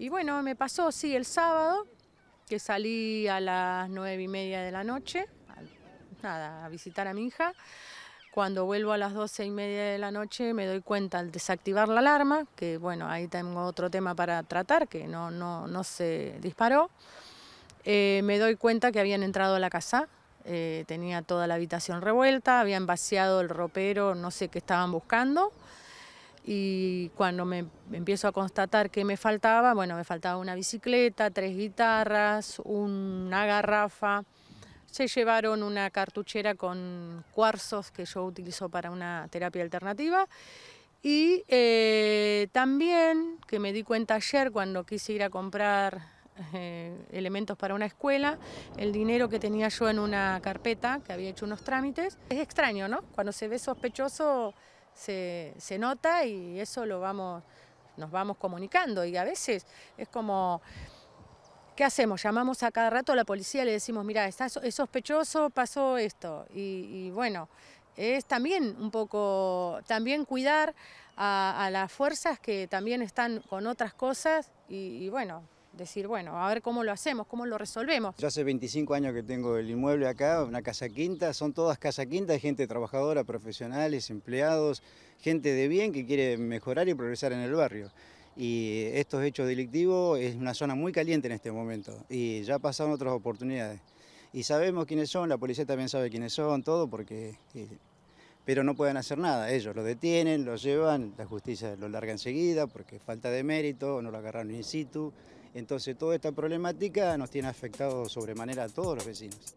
Y bueno, me pasó, sí, el sábado, que salí a las nueve y media de la noche, nada, a visitar a mi hija. Cuando vuelvo a las doce y media de la noche me doy cuenta al desactivar la alarma, que bueno, ahí tengo otro tema para tratar, que no, no, no se disparó. Eh, me doy cuenta que habían entrado a la casa, eh, tenía toda la habitación revuelta, habían vaciado el ropero, no sé qué estaban buscando. Y cuando me empiezo a constatar que me faltaba, bueno, me faltaba una bicicleta, tres guitarras, una garrafa. Se llevaron una cartuchera con cuarzos que yo utilizo para una terapia alternativa. Y eh, también, que me di cuenta ayer cuando quise ir a comprar eh, elementos para una escuela, el dinero que tenía yo en una carpeta, que había hecho unos trámites. Es extraño, ¿no? Cuando se ve sospechoso se, se nota y eso lo vamos, nos vamos comunicando y a veces es como... ¿Qué hacemos? Llamamos a cada rato a la policía le decimos, mira, es sospechoso, pasó esto. Y, bueno, es también un poco, también cuidar a, las fuerzas que también están con otras cosas y bueno, decir, bueno, a ver cómo lo hacemos, cómo lo resolvemos. Yo hace 25 años que tengo el inmueble acá, una casa quinta, son todas casa quinta, gente trabajadora, profesionales, empleados, gente de bien que quiere mejorar y progresar en el barrio. Y estos hechos delictivos es una zona muy caliente en este momento y ya pasaron otras oportunidades. Y sabemos quiénes son, la policía también sabe quiénes son, todo, porque eh, pero no pueden hacer nada. Ellos lo detienen, lo llevan, la justicia lo larga enseguida porque falta de mérito, no lo agarraron in situ. Entonces toda esta problemática nos tiene afectado sobremanera a todos los vecinos.